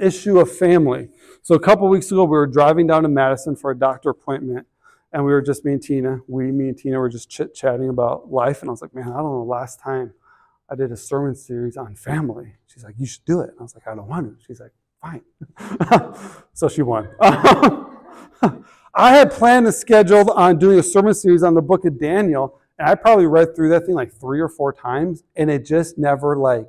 issue of family. So a couple weeks ago, we were driving down to Madison for a doctor appointment, and we were just me and Tina. We, me and Tina, were just chit chatting about life, and I was like, "Man, I don't know. Last time I did a sermon series on family." She's like, "You should do it." And I was like, "I don't want to." She's like, "Fine." so she won. I had planned to schedule on doing a sermon series on the book of Daniel, and I probably read through that thing like three or four times, and it just never like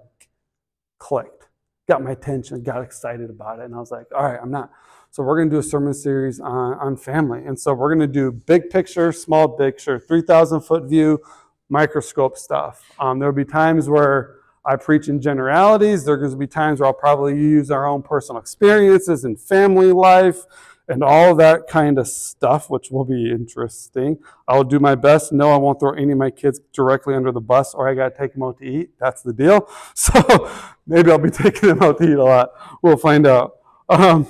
clicked. Got my attention, got excited about it, and I was like, all right, I'm not. So we're going to do a sermon series on, on family. And so we're going to do big picture, small picture, 3,000 foot view, microscope stuff. Um, there'll be times where I preach in generalities. There's going to be times where I'll probably use our own personal experiences and family life and all that kind of stuff, which will be interesting. I'll do my best. No, I won't throw any of my kids directly under the bus, or I got to take them out to eat. That's the deal. So maybe I'll be taking them out to eat a lot. We'll find out. Um,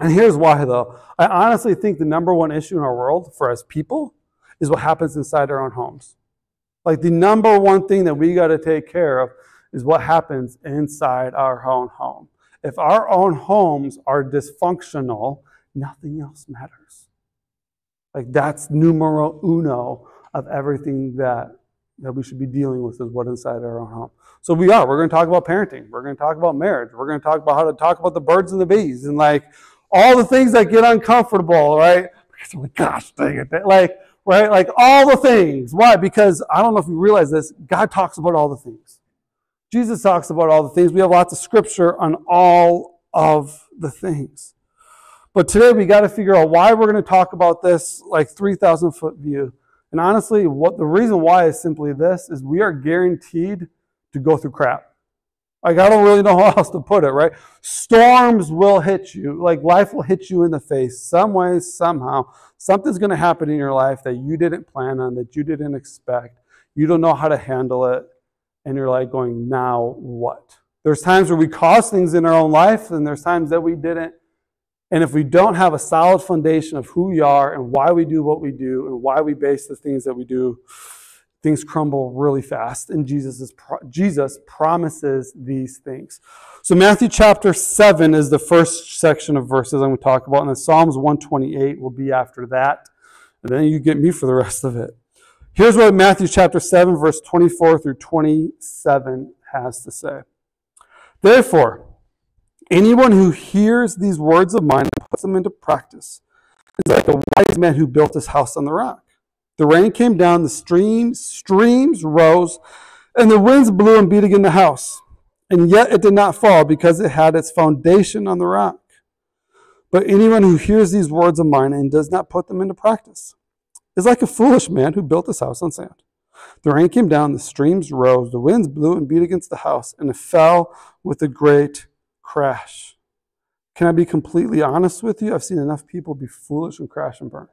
and here's why, though. I honestly think the number one issue in our world for us people is what happens inside our own homes. Like the number one thing that we got to take care of is what happens inside our own home. If our own homes are dysfunctional, nothing else matters. Like that's numero uno of everything that, that we should be dealing with is what inside our own home. So we are. We're going to talk about parenting. We're going to talk about marriage. We're going to talk about how to talk about the birds and the bees and like all the things that get uncomfortable, right? Because oh like, gosh dang it. Like, right? Like all the things. Why? Because I don't know if you realize this, God talks about all the things. Jesus talks about all the things. We have lots of scripture on all of the things. But today we got to figure out why we're going to talk about this like 3,000 foot view. And honestly, what the reason why is simply this is we are guaranteed to go through crap. Like I don't really know how else to put it, right? Storms will hit you. Like life will hit you in the face some way, somehow. Something's going to happen in your life that you didn't plan on, that you didn't expect. You don't know how to handle it and you're like going, now what? There's times where we cause things in our own life, and there's times that we didn't. And if we don't have a solid foundation of who we are and why we do what we do and why we base the things that we do, things crumble really fast. And Jesus, is, Jesus promises these things. So Matthew chapter 7 is the first section of verses I'm going to talk about, and then Psalms 128 will be after that. And then you get me for the rest of it. Here's what Matthew chapter 7, verse 24 through 27 has to say. Therefore, anyone who hears these words of mine and puts them into practice is like a wise man who built his house on the rock. The rain came down, the streams, streams rose, and the winds blew and beat against the house. And yet it did not fall because it had its foundation on the rock. But anyone who hears these words of mine and does not put them into practice is like a foolish man who built his house on sand. The rain came down, the streams rose, the winds blew and beat against the house, and it fell with a great crash. Can I be completely honest with you? I've seen enough people be foolish and crash and burn.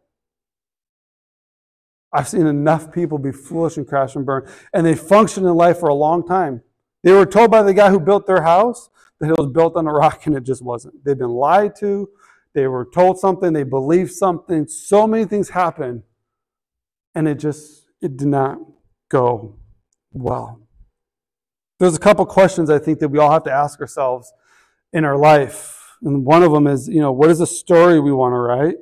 I've seen enough people be foolish and crash and burn, and they functioned in life for a long time. They were told by the guy who built their house that it was built on a rock, and it just wasn't. They've been lied to. They were told something. They believed something. So many things happened and it just it did not go well. There's a couple questions I think that we all have to ask ourselves in our life. And one of them is, you know, what is the story we want to write?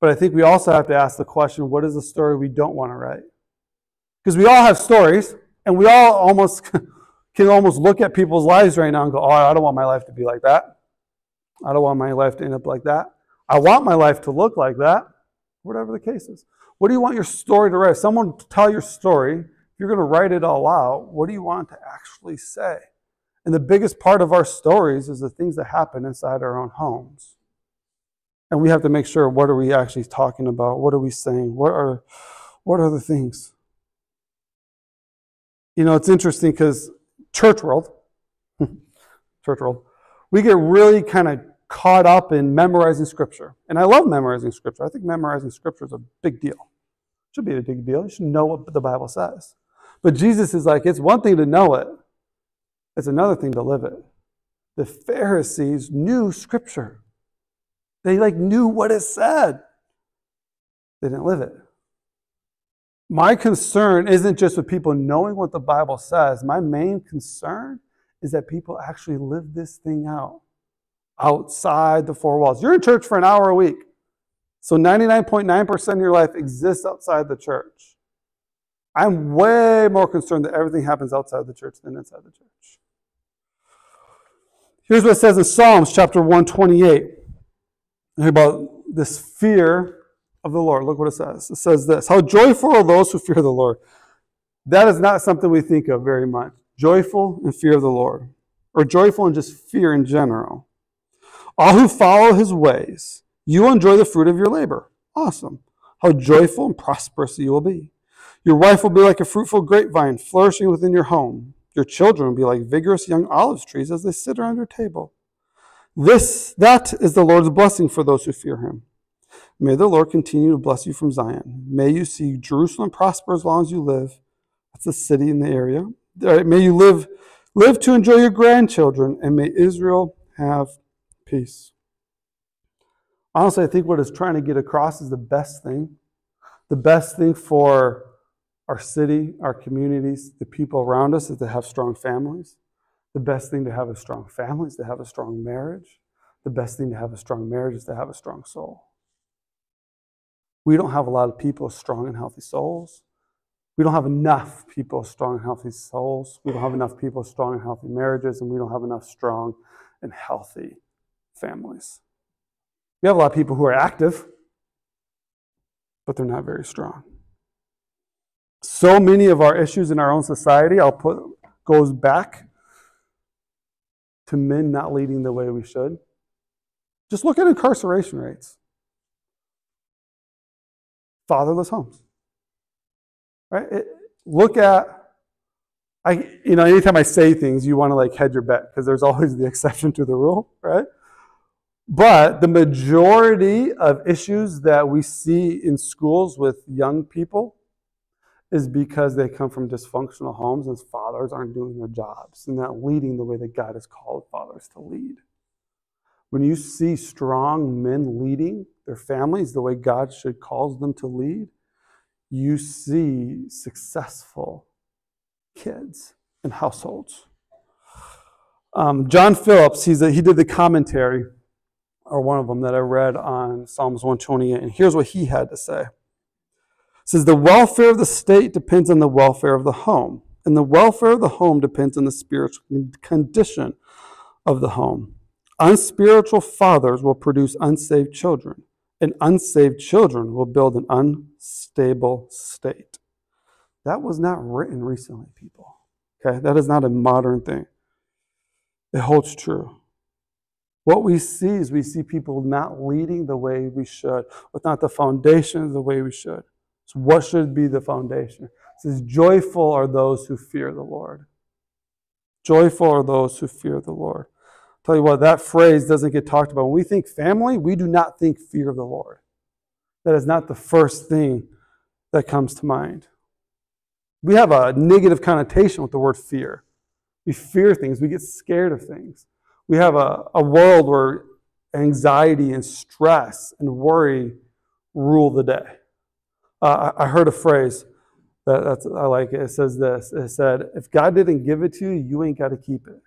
But I think we also have to ask the question, what is the story we don't want to write? Because we all have stories, and we all almost can almost look at people's lives right now and go, oh, I don't want my life to be like that. I don't want my life to end up like that. I want my life to look like that, whatever the case is. What do you want your story to write? someone to tell your story, if you're going to write it all out, what do you want to actually say? And the biggest part of our stories is the things that happen inside our own homes. And we have to make sure what are we actually talking about? What are we saying? What are what are the things? You know, it's interesting because church world, church world, we get really kind of caught up in memorizing scripture. And I love memorizing scripture. I think memorizing scripture is a big deal. It should be a big deal. You should know what the Bible says. But Jesus is like, it's one thing to know it, it's another thing to live it. The Pharisees knew scripture. They like knew what it said. They didn't live it. My concern isn't just with people knowing what the Bible says. My main concern is that people actually live this thing out outside the four walls. You're in church for an hour a week. So 99.9% of your life exists outside the church. I'm way more concerned that everything happens outside the church than inside the church. Here's what it says in Psalms chapter 128 about this fear of the Lord. Look what it says. It says this How joyful are those who fear the Lord. That is not something we think of very much. Joyful and fear of the Lord, or joyful and just fear in general. All who follow his ways, you will enjoy the fruit of your labor. Awesome. How joyful and prosperous you will be. Your wife will be like a fruitful grapevine flourishing within your home. Your children will be like vigorous young olive trees as they sit around your table. This, that is the Lord's blessing for those who fear him. May the Lord continue to bless you from Zion. May you see Jerusalem prosper as long as you live. That's the city in the area. May you live, live to enjoy your grandchildren, and may Israel have peace. Honestly, I think what it's trying to get across is the best thing. The best thing for our city, our communities, the people around us is to have strong families. The best thing to have a strong family is to have a strong marriage. The best thing to have a strong marriage is to have a strong soul. We don't have a lot of people with strong and healthy souls. We don't have enough people with strong and healthy souls. We don't have enough people with strong and healthy marriages, and we don't have enough strong and healthy families. We have a lot of people who are active, but they're not very strong. So many of our issues in our own society, I'll put, goes back to men not leading the way we should. Just look at incarceration rates. Fatherless homes. Right? It, look at I you know, anytime I say things, you want to like head your bet because there's always the exception to the rule, right? But the majority of issues that we see in schools with young people is because they come from dysfunctional homes and fathers aren't doing their jobs and not leading the way that God has called fathers to lead. When you see strong men leading their families the way God should calls them to lead, you see successful kids and households. Um, John Phillips, he's a, he did the commentary, or one of them that I read on Psalms 128, and here's what he had to say says the welfare of the state depends on the welfare of the home, and the welfare of the home depends on the spiritual condition of the home. Unspiritual fathers will produce unsaved children, and unsaved children will build an unstable state. That was not written recently, people. Okay, that is not a modern thing. It holds true. What we see is we see people not leading the way we should, without the foundation the way we should. So, what should be the foundation? It says, Joyful are those who fear the Lord. Joyful are those who fear the Lord. I'll tell you what, that phrase doesn't get talked about. When we think family, we do not think fear of the Lord. That is not the first thing that comes to mind. We have a negative connotation with the word fear. We fear things, we get scared of things. We have a, a world where anxiety and stress and worry rule the day. Uh, I heard a phrase that that's, I like it. It says this it said, If God didn't give it to you, you ain't got to keep it.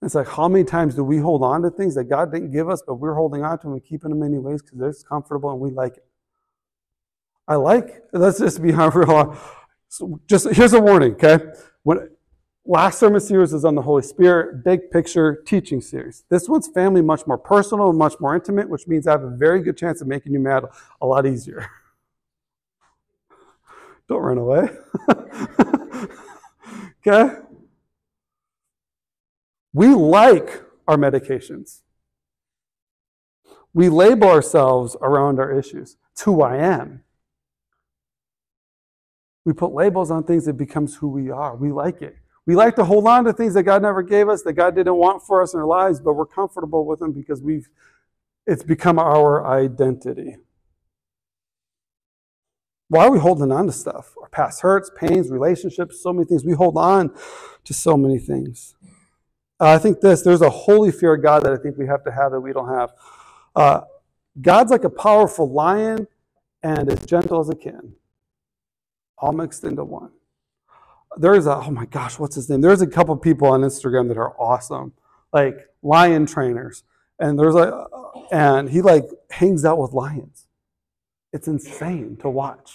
It's like, how many times do we hold on to things that God didn't give us, but we're holding on to them and keeping them anyways because it's comfortable and we like it? I like, let's just be real. So just here's a warning, okay? When, last sermon series is on the Holy Spirit, big picture teaching series. This one's family, much more personal and much more intimate, which means I have a very good chance of making you mad a lot easier. Don't run away. okay? We like our medications. We label ourselves around our issues. It's who I am. We put labels on things that becomes who we are. We like it. We like to hold on to things that God never gave us, that God didn't want for us in our lives, but we're comfortable with them because we've it's become our identity. Why are we holding on to stuff? Our past hurts, pains, relationships, so many things. We hold on to so many things. Uh, I think this there's a holy fear of God that I think we have to have that we don't have. Uh, God's like a powerful lion and as gentle as a kitten, all mixed into one. There's a, oh my gosh, what's his name? There's a couple people on Instagram that are awesome. Like, lion trainers. And there's a and he like hangs out with lions. It's insane to watch.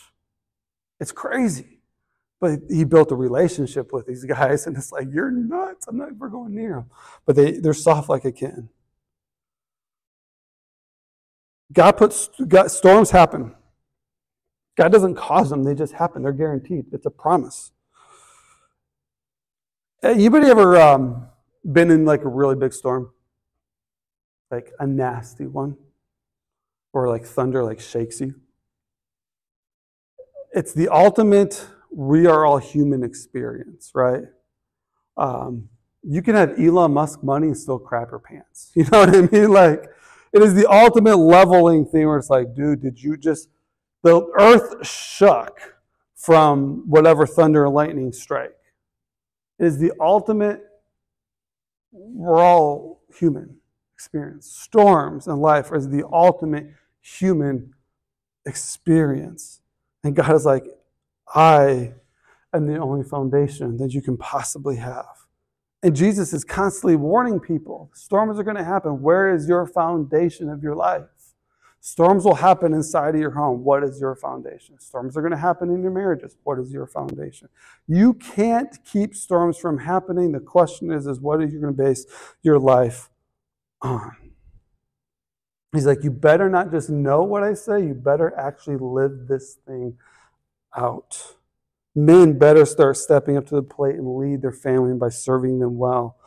It's crazy. But he built a relationship with these guys, and it's like, you're nuts. I'm not ever going near them. But they, they're soft like a kitten. God puts God, storms happen. God doesn't cause them, they just happen. They're guaranteed. It's a promise. Anybody ever um, been in like a really big storm? Like a nasty one? Or like thunder like shakes you? It's the ultimate we are all human experience, right? Um, you can have Elon Musk money and still crap your pants. You know what I mean? Like, it is the ultimate leveling thing where it's like, dude, did you just, the earth shook from whatever thunder and lightning strike. Is the ultimate, we're all human experience. Storms in life is the ultimate human experience. And God is like, I am the only foundation that you can possibly have. And Jesus is constantly warning people storms are going to happen. Where is your foundation of your life? Storms will happen inside of your home. What is your foundation? Storms are going to happen in your marriages. What is your foundation? You can't keep storms from happening. The question is, is what are you going to base your life on? He's like, you better not just know what I say, you better actually live this thing out. Men better start stepping up to the plate and lead their family by serving them well.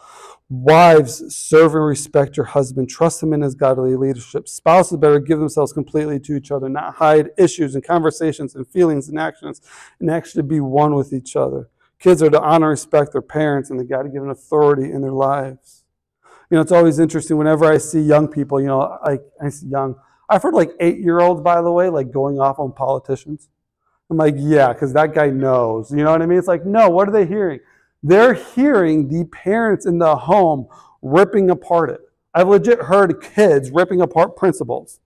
Wives, serve and respect your husband. Trust him in his godly leadership. Spouses better give themselves completely to each other, not hide issues and conversations and feelings and actions, and actually be one with each other. Kids are to honor and respect their parents, and they got to give an authority in their lives. You know, it's always interesting whenever I see young people, you know, like I see young, I've heard like eight year olds, by the way, like going off on politicians. I'm like, yeah, because that guy knows. You know what I mean? It's like, no, what are they hearing? They're hearing the parents in the home ripping apart it. I've legit heard kids ripping apart principals.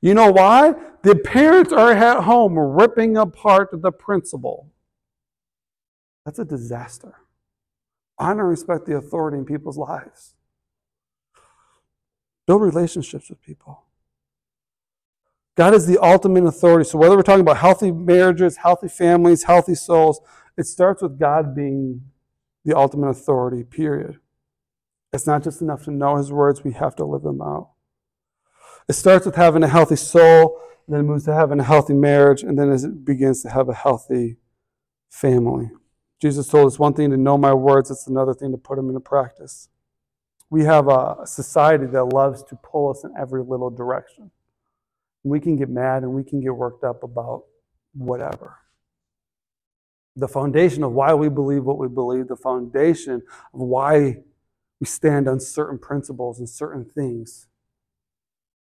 You know why? The parents are at home ripping apart the principal. That's a disaster. Honor and respect the authority in people's lives. Build relationships with people. God is the ultimate authority. So whether we're talking about healthy marriages, healthy families, healthy souls, it starts with God being the ultimate authority, period. It's not just enough to know his words, we have to live them out. It starts with having a healthy soul, then it moves to having a healthy marriage, and then it begins to have a healthy family. Jesus told us one thing to know my words, it's another thing to put them into practice. We have a society that loves to pull us in every little direction we can get mad and we can get worked up about whatever. The foundation of why we believe what we believe, the foundation of why we stand on certain principles and certain things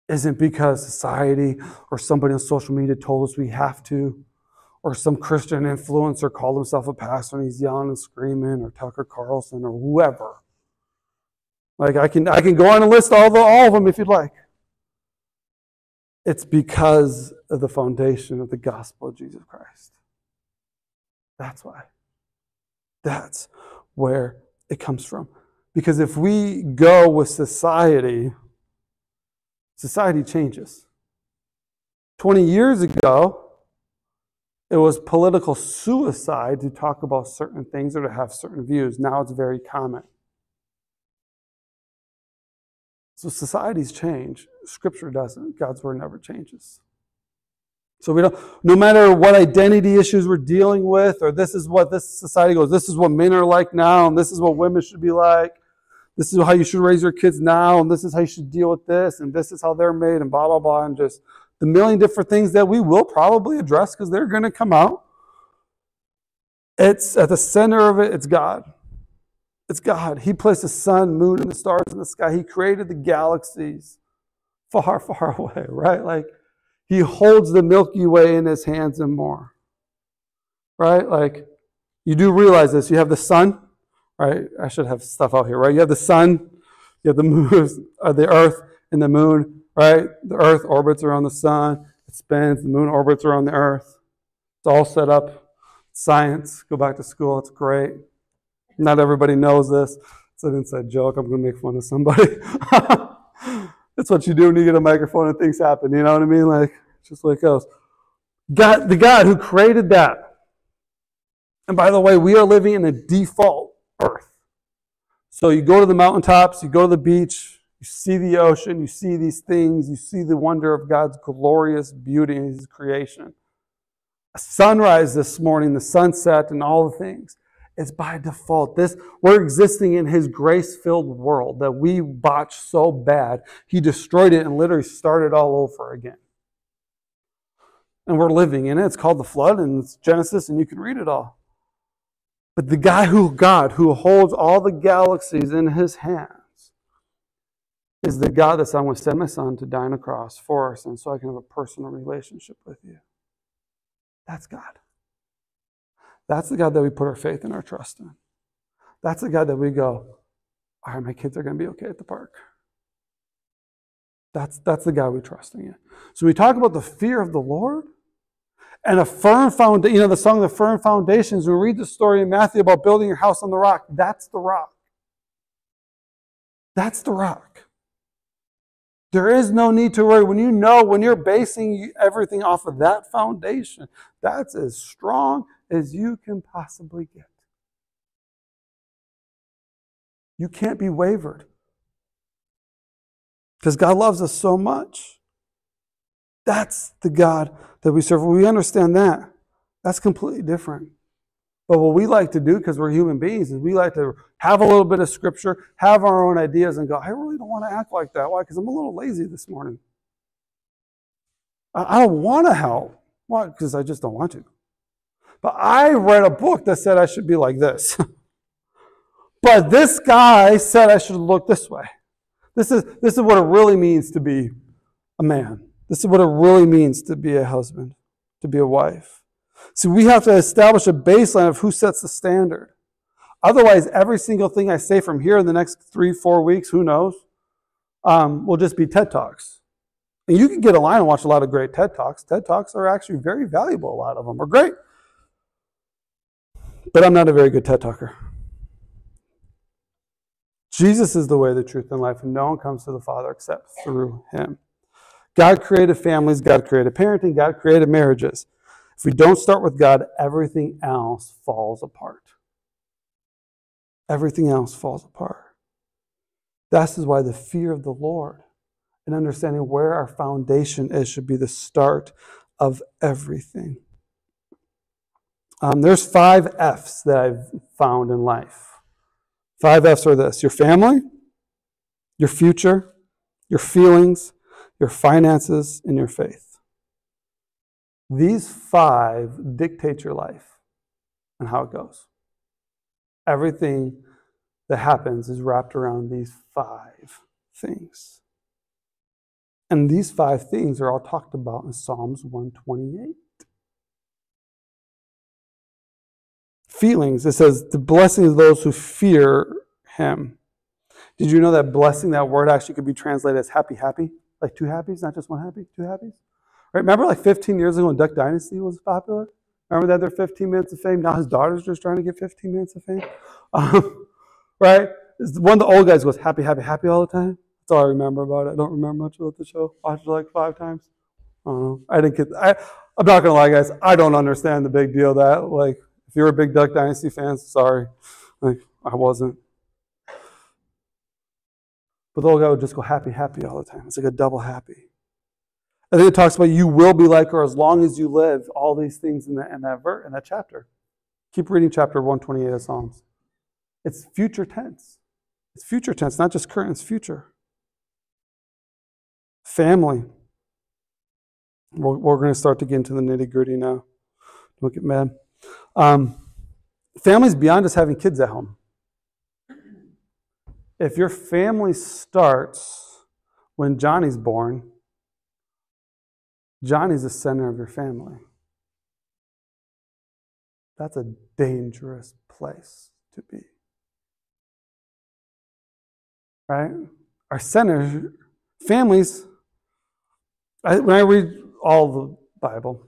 isn't because society or somebody on social media told us we have to, or some Christian influencer called himself a pastor and he's yelling and screaming, or Tucker Carlson or whoever. Like I can I can go on and list all the all of them if you'd like. It's because of the foundation of the gospel of Jesus Christ. That's why. That's where it comes from. Because if we go with society, society changes. 20 years ago, it was political suicide to talk about certain things or to have certain views. Now it's very common. So societies change. Scripture doesn't. God's word never changes. So we don't, no matter what identity issues we're dealing with, or this is what this society goes, this is what men are like now, and this is what women should be like. This is how you should raise your kids now, and this is how you should deal with this, and this is how they're made, and blah, blah, blah, and just the million different things that we will probably address because they're going to come out. It's at the center of it, it's God. It's God. He placed the sun, moon, and the stars in the sky. He created the galaxies far, far away, right? Like, He holds the Milky Way in His hands and more, right? Like, you do realize this. You have the sun, right? I should have stuff out here, right? You have the sun, you have the moon, uh, the earth, and the moon, right? The earth orbits around the sun, it spins, the moon orbits around the earth. It's all set up. Science, go back to school, it's great. Not everybody knows this. It's an inside joke. I'm going to make fun of somebody. That's what you do when you get a microphone and things happen. You know what I mean? Like, just like us. God, the God who created that. And by the way, we are living in a default earth. So you go to the mountaintops, you go to the beach, you see the ocean, you see these things, you see the wonder of God's glorious beauty in His creation. A sunrise this morning, the sunset, and all the things. It's by default. This we're existing in His grace-filled world that we botched so bad. He destroyed it and literally started all over again. And we're living in it. It's called the flood, and it's Genesis, and you can read it all. But the guy who God, who holds all the galaxies in his hands, is the God that said, I'm going to send my son to die on a cross for us, and so I can have a personal relationship with you. That's God. That's the God that we put our faith and our trust in. That's the God that we go, all right, my kids are going to be okay at the park. That's, that's the God we trust in. So we talk about the fear of the Lord and a firm foundation. You know, the song, The Firm Foundations, we read the story in Matthew about building your house on the rock. That's the rock. That's the rock. There is no need to worry. When you know, when you're basing everything off of that foundation, that's as strong as you can possibly get. You can't be wavered. Because God loves us so much. That's the God that we serve. We understand that, that's completely different. But what we like to do, because we're human beings, is we like to have a little bit of scripture, have our own ideas, and go, I really don't want to act like that. Why? Because I'm a little lazy this morning. I don't want to help. Why? Because I just don't want to. But I read a book that said I should be like this. but this guy said I should look this way. This is, this is what it really means to be a man. This is what it really means to be a husband, to be a wife. See, we have to establish a baseline of who sets the standard. Otherwise, every single thing I say from here in the next three, four weeks, who knows, um, will just be TED Talks. And you can get online and watch a lot of great TED Talks. TED Talks are actually very valuable, a lot of them are great. But I'm not a very good TED Talker. Jesus is the way, the truth, and life, and no one comes to the Father except through him. God created families, God created parenting, God created marriages. If we don't start with God, everything else falls apart. Everything else falls apart. This is why the fear of the Lord and understanding where our foundation is should be the start of everything. Um, there's five F's that I've found in life. Five F's are this your family, your future, your feelings, your finances, and your faith. These five dictate your life and how it goes. Everything that happens is wrapped around these five things. And these five things are all talked about in Psalms 128. Feelings, it says, the blessing of those who fear him. Did you know that blessing, that word actually could be translated as happy, happy? Like two happies, not just one happy, two happies. Right? Remember like 15 years ago when Duck Dynasty was popular? Remember that their 15 minutes of fame? Now his daughter's just trying to get 15 minutes of fame. Um, right? One of the old guys goes happy, happy, happy all the time. That's all I remember about it. I don't remember much about the show. Watched it like five times. I don't know. I didn't get. I, I'm not gonna lie, guys. I don't understand the big deal that like if you're a big Duck Dynasty fan, sorry, like I wasn't. But the old guy would just go happy, happy all the time. It's like a double happy. And then it talks about you will be like her as long as you live. All these things in that in that ver- in that chapter. Keep reading chapter 128 of Psalms. It's future tense. It's future tense, not just current, it's future. Family. We're, we're going to start to get into the nitty gritty now. Don't get mad. Um, families beyond just having kids at home. If your family starts when Johnny's born, Johnny's the center of your family. That's a dangerous place to be. Right? Our center, families, I, when I read all the Bible,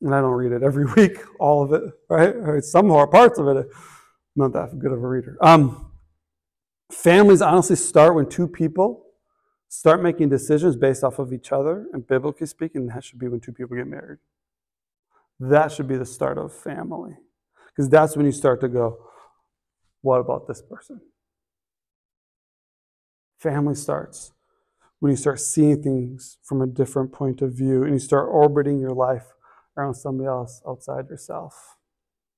and I don't read it every week, all of it, right? Some more parts of it. I'm not that good of a reader. Um, Families honestly start when two people start making decisions based off of each other, and biblically speaking, that should be when two people get married. That should be the start of family. Because that's when you start to go, what about this person? Family starts when you start seeing things from a different point of view and you start orbiting your life around somebody else outside yourself.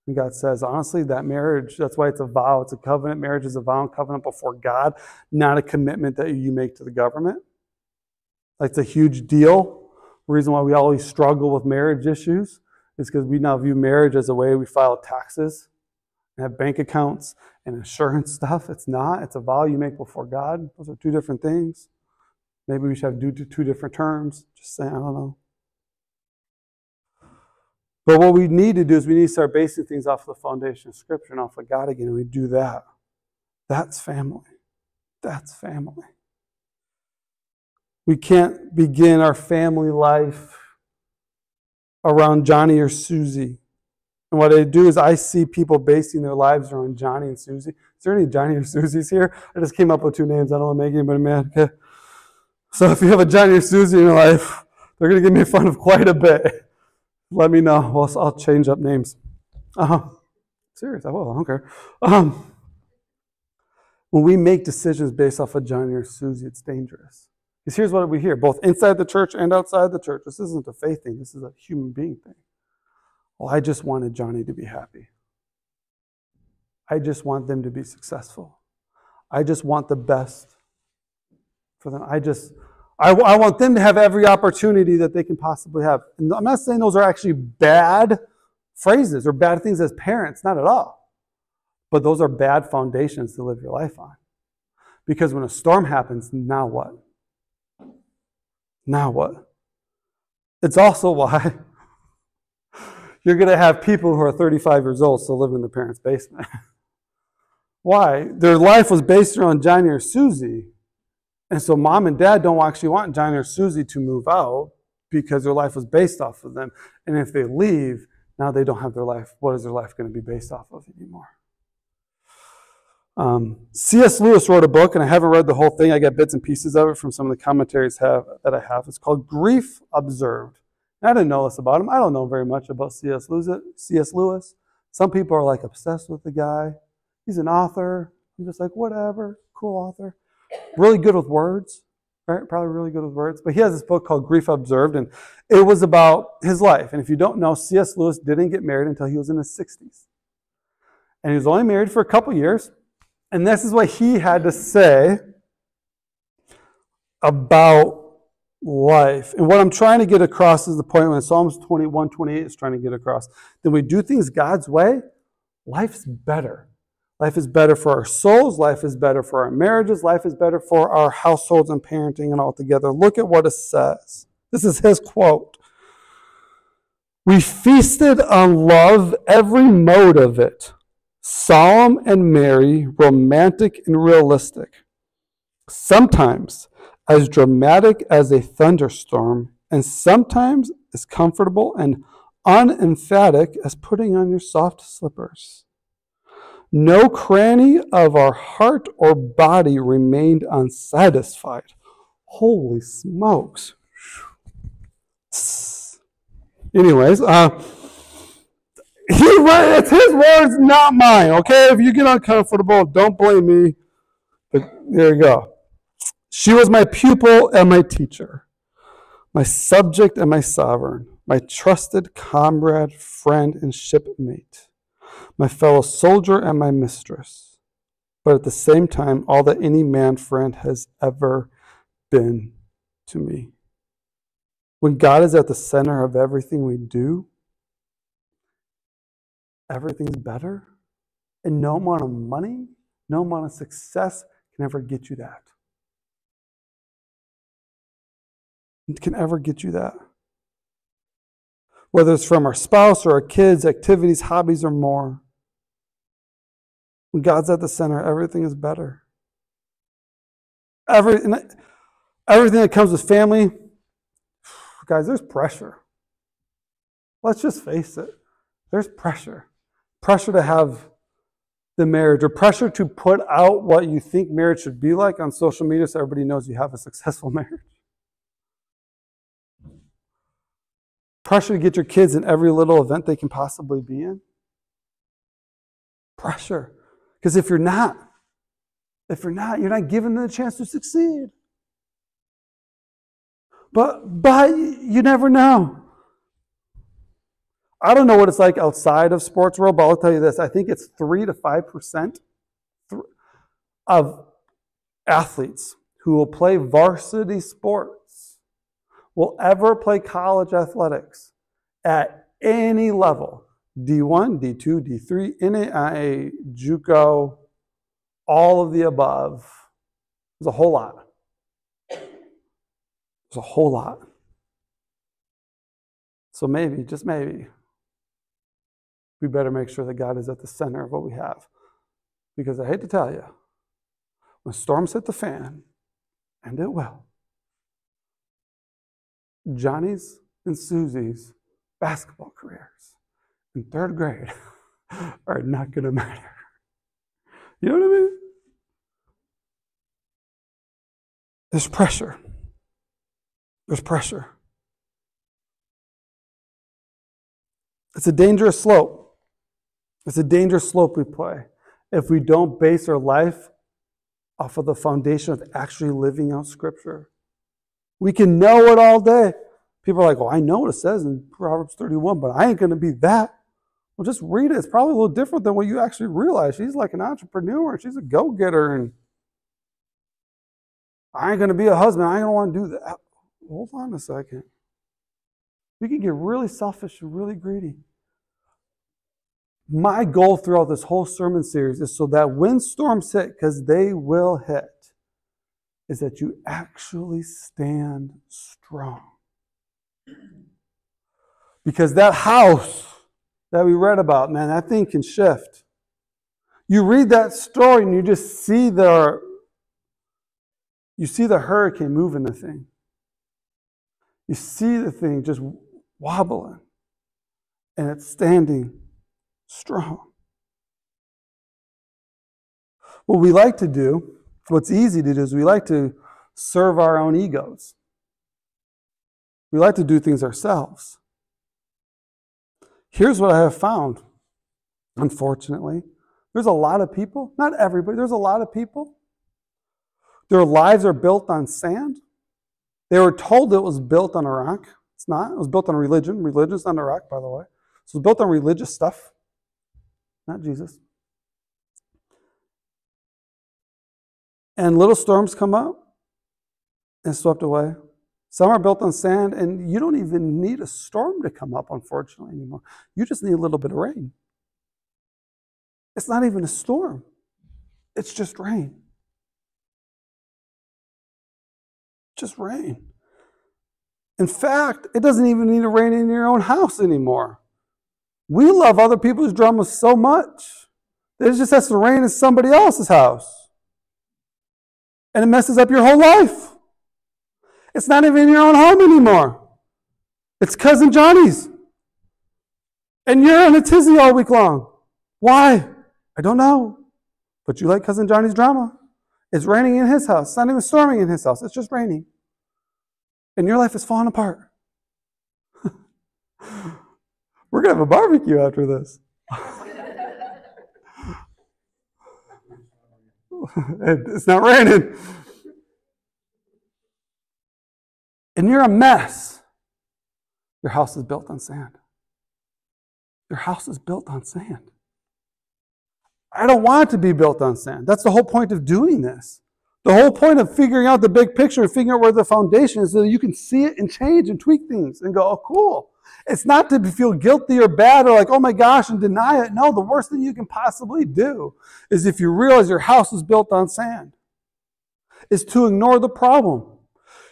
And God says, honestly, that marriage, that's why it's a vow, it's a covenant. Marriage is a vow and covenant before God, not a commitment that you make to the government. That's a huge deal. The reason why we always struggle with marriage issues is because we now view marriage as a way we file taxes and have bank accounts and insurance stuff. It's not. It's a vow you make before God. Those are two different things. Maybe we should have two different terms. Just saying, I don't know. But what we need to do is we need to start basing things off the foundation of Scripture and off of God again. And we do that. That's family. That's family. We can't begin our family life around Johnny or Susie. And what I do is I see people basing their lives around Johnny and Susie. Is there any Johnny or Susies here? I just came up with two names. I don't want to make anybody mad. Okay. So if you have a Johnny or Susie in your life, they're going to get me fun of quite a bit. Let me know. I'll change up names. Uh-huh. Serious, I will. I don't care. Um, when we make decisions based off of Johnny or Susie, it's dangerous. Because here's what we hear, both inside the church and outside the church. This isn't a faith thing. This is a human being thing. Well, I just wanted Johnny to be happy. I just want them to be successful. I just want the best for them. I just, I, I want them to have every opportunity that they can possibly have. And I'm not saying those are actually bad phrases or bad things as parents, not at all. But those are bad foundations to live your life on. Because when a storm happens, now what? Now what? It's also why you're going to have people who are 35 years old still live in their parents' basement. why? Their life was based around Johnny or Susie and so mom and dad don't actually want Johnny or Susie to move out because their life was based off of them. And if they leave, now they don't have their life. What is their life going to be based off of anymore? Um, C.S. Lewis wrote a book, and I haven't read the whole thing. I got bits and pieces of it from some of the commentaries have, that I have. It's called Grief Observed. And I didn't know this about him. I don't know very much about C.S. Lewis. C.S. Lewis. Some people are like obsessed with the guy. He's an author. I'm just like, whatever, cool author really good with words, right? Probably really good with words. But he has this book called Grief Observed, and it was about his life. And if you don't know, C.S. Lewis didn't get married until he was in his 60s. And he was only married for a couple years. And this is what he had to say about life. And what I'm trying to get across is the point when Psalms 21, 28 is trying to get across. Then we do things God's way, life's better. Life is better for our souls. Life is better for our marriages. Life is better for our households and parenting and all together. Look at what it says. This is his quote. We feasted on love, every mode of it, solemn and merry, romantic and realistic, sometimes as dramatic as a thunderstorm, and sometimes as comfortable and unemphatic as putting on your soft slippers. No cranny of our heart or body remained unsatisfied. Holy smokes. Anyways, uh, he, it's his words, not mine. Okay, if you get uncomfortable, don't blame me. But there you go. She was my pupil and my teacher, my subject and my sovereign, my trusted comrade, friend, and shipmate my fellow soldier and my mistress, but at the same time, all that any man friend has ever been to me. When God is at the center of everything we do, everything's better. And no amount of money, no amount of success can ever get you that. It can ever get you that. Whether it's from our spouse or our kids, activities, hobbies, or more. When God's at the center, everything is better. Every, everything that comes with family, guys, there's pressure. Let's just face it. There's pressure. Pressure to have the marriage or pressure to put out what you think marriage should be like on social media so everybody knows you have a successful marriage. Pressure to get your kids in every little event they can possibly be in. Pressure. Because if you're not, if you're not, you're not giving them a chance to succeed. But but you never know. I don't know what it's like outside of sports world, but I'll tell you this: I think it's three to five percent of athletes who will play varsity sports will ever play college athletics at any level D1, D2, D3, NAIA, JUCO, all of the above. There's a whole lot. There's a whole lot. So maybe, just maybe, we better make sure that God is at the center of what we have. Because I hate to tell you, when storms hit the fan, and it will, Johnny's and Susie's basketball careers in third grade are not going to matter. You know what I mean? There's pressure. There's pressure. It's a dangerous slope. It's a dangerous slope we play if we don't base our life off of the foundation of actually living out Scripture. We can know it all day. People are like, well, I know what it says in Proverbs 31, but I ain't going to be that. Well, just read it. It's probably a little different than what you actually realize. She's like an entrepreneur. She's a go getter. And I ain't going to be a husband. I don't want to do that hold on a second. We can get really selfish and really greedy. My goal throughout this whole sermon series is so that when storms hit, because they will hit, is that you actually stand strong. Because that house that we read about, man, that thing can shift. You read that story and you just see the you see the hurricane moving the thing. You see the thing just wobbling, and it's standing strong. What we like to do, what's easy to do, is we like to serve our own egos. We like to do things ourselves. Here's what I have found, unfortunately. There's a lot of people, not everybody, there's a lot of people. Their lives are built on sand. They were told it was built on a rock. It's not. It was built on religion. Religion is not a rock, by the way. So it's built on religious stuff, not Jesus. And little storms come up and swept away. Some are built on sand, and you don't even need a storm to come up, unfortunately, anymore. You just need a little bit of rain. It's not even a storm, it's just rain. just rain. In fact, it doesn't even need to rain in your own house anymore. We love other people's dramas so much that it just has to rain in somebody else's house. And it messes up your whole life. It's not even your own home anymore. It's cousin Johnny's. And you're in a tizzy all week long. Why? I don't know. But you like cousin Johnny's drama. It's raining in his house. It's not even storming in his house. It's just raining. And your life is falling apart. We're going to have a barbecue after this. it's not raining. And you're a mess. Your house is built on sand. Your house is built on sand. I don't want it to be built on sand. That's the whole point of doing this. The whole point of figuring out the big picture figuring out where the foundation is so that you can see it and change and tweak things and go, oh, cool. It's not to feel guilty or bad or like, oh my gosh, and deny it. No, the worst thing you can possibly do is if you realize your house is built on sand, is to ignore the problem.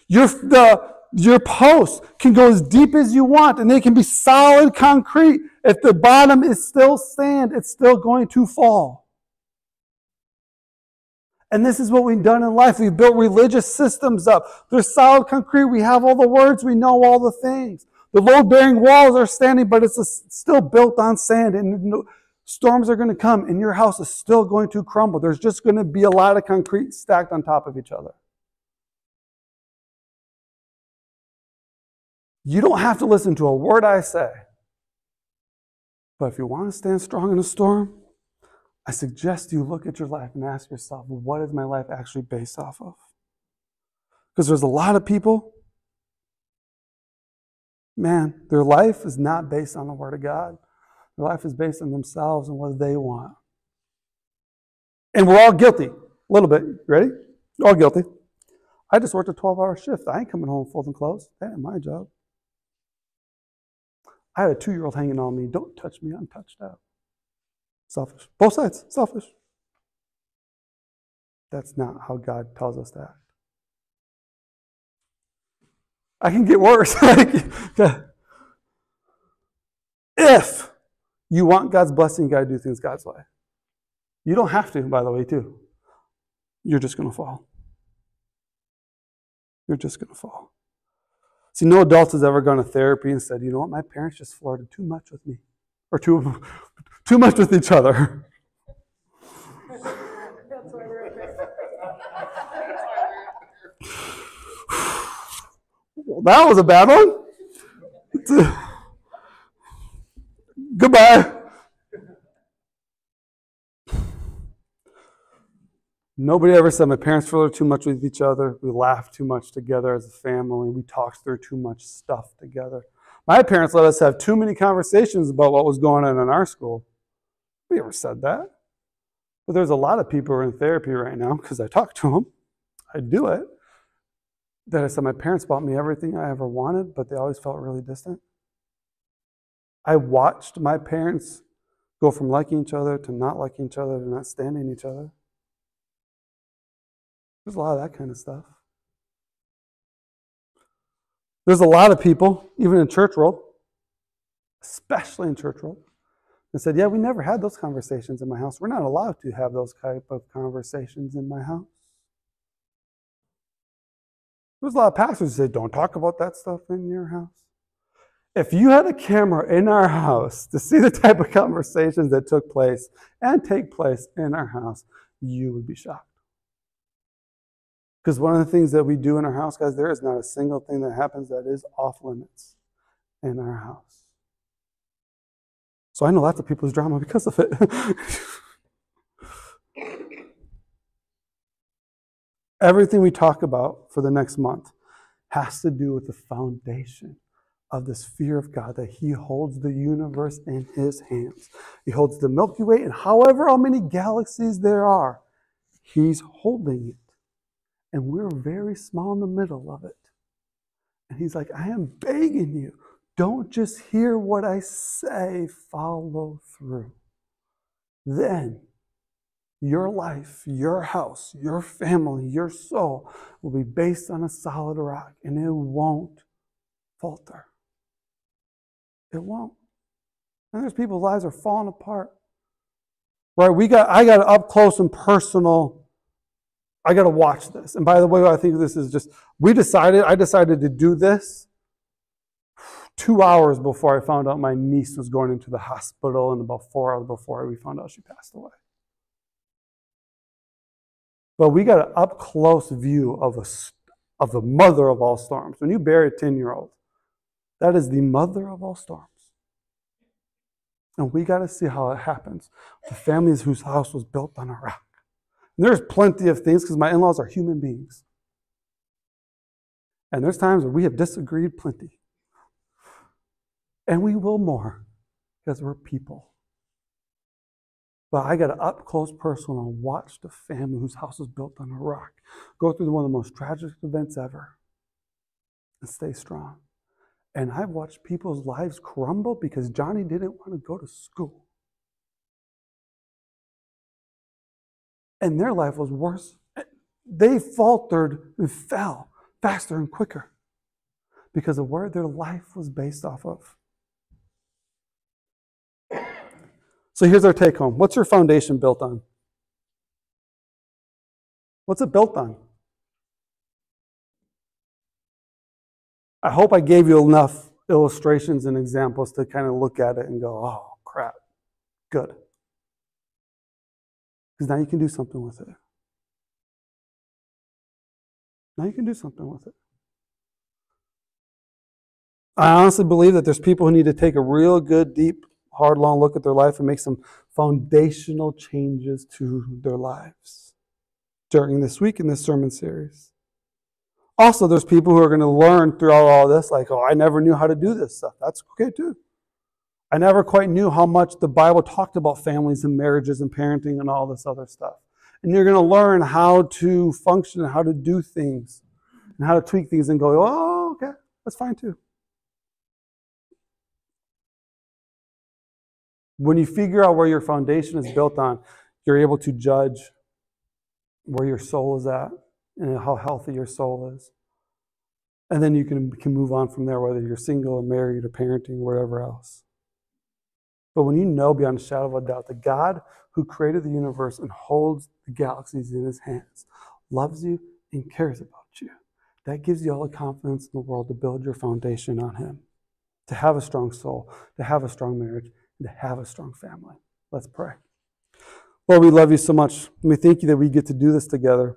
Your, the, your posts can go as deep as you want and they can be solid concrete. If the bottom is still sand, it's still going to fall. And this is what we've done in life. We've built religious systems up. They're solid concrete. We have all the words. We know all the things. The load bearing walls are standing, but it's still built on sand. And Storms are going to come, and your house is still going to crumble. There's just going to be a lot of concrete stacked on top of each other. You don't have to listen to a word I say. But if you want to stand strong in a storm, I suggest you look at your life and ask yourself, what is my life actually based off of? Because there's a lot of people, man, their life is not based on the Word of God. Their life is based on themselves and what they want. And we're all guilty, a little bit. Ready? All guilty. I just worked a 12 hour shift. I ain't coming home folding clothes. That ain't my job. I had a two year old hanging on me. Don't touch me. I'm touched out. Selfish. Both sides. Selfish. That's not how God tells us to act. I can get worse. if you want God's blessing, you got to do things God's way. You don't have to, by the way, too. You're just going to fall. You're just going to fall. See, no adult has ever gone to therapy and said, you know what, my parents just flirted too much with me, or too, too much with each other. well, that was a bad one. Goodbye. Nobody ever said my parents flirted too much with each other. We laughed too much together as a family. We talked through too much stuff together. My parents let us have too many conversations about what was going on in our school. We ever said that. But there's a lot of people who are in therapy right now because I talk to them. I do it. That I said my parents bought me everything I ever wanted, but they always felt really distant. I watched my parents go from liking each other to not liking each other to not standing each other. There's a lot of that kind of stuff. There's a lot of people, even in church world, especially in church world, that said, Yeah, we never had those conversations in my house. We're not allowed to have those type of conversations in my house. There's a lot of pastors that say, Don't talk about that stuff in your house. If you had a camera in our house to see the type of conversations that took place and take place in our house, you would be shocked. Because one of the things that we do in our house, guys, there is not a single thing that happens that is off limits in our house. So I know lots of people's drama because of it. Everything we talk about for the next month has to do with the foundation of this fear of God that He holds the universe in His hands. He holds the Milky Way, and however how many galaxies there are, He's holding it and we're very small in the middle of it. And he's like, I am begging you, don't just hear what I say, follow through. Then your life, your house, your family, your soul will be based on a solid rock and it won't falter. It won't. And there's people's lives are falling apart. Right? We got I got up close and personal I got to watch this. And by the way, I think this is just, we decided, I decided to do this two hours before I found out my niece was going into the hospital, and about four hours before we found out she passed away. But we got an up close view of, a, of the mother of all storms. When you bury a 10 year old, that is the mother of all storms. And we got to see how it happens. The families whose house was built on a rock. And there's plenty of things because my in laws are human beings. And there's times where we have disagreed plenty. And we will more because we're people. But I got an up close personal and watch the family whose house is built on a rock go through one of the most tragic events ever and stay strong. And I've watched people's lives crumble because Johnny didn't want to go to school. And their life was worse. They faltered and fell faster and quicker because of where their life was based off of. So here's our take home. What's your foundation built on? What's it built on? I hope I gave you enough illustrations and examples to kind of look at it and go, oh, crap, good. Because now you can do something with it. Now you can do something with it. I honestly believe that there's people who need to take a real good, deep, hard, long look at their life and make some foundational changes to their lives during this week in this sermon series. Also, there's people who are going to learn throughout all this, like, oh, I never knew how to do this stuff. That's okay too. I never quite knew how much the Bible talked about families and marriages and parenting and all this other stuff. And you're going to learn how to function and how to do things and how to tweak things and go, oh, okay, that's fine too. When you figure out where your foundation is built on, you're able to judge where your soul is at and how healthy your soul is. And then you can, can move on from there, whether you're single or married or parenting or whatever else. But when you know beyond a shadow of a doubt that God, who created the universe and holds the galaxies in his hands, loves you and cares about you, that gives you all the confidence in the world to build your foundation on him, to have a strong soul, to have a strong marriage, and to have a strong family. Let's pray. Lord, we love you so much. We thank you that we get to do this together.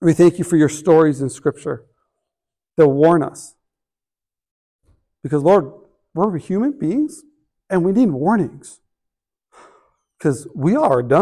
We thank you for your stories in Scripture that warn us. Because, Lord, we're human beings and we need warnings. Because we are done.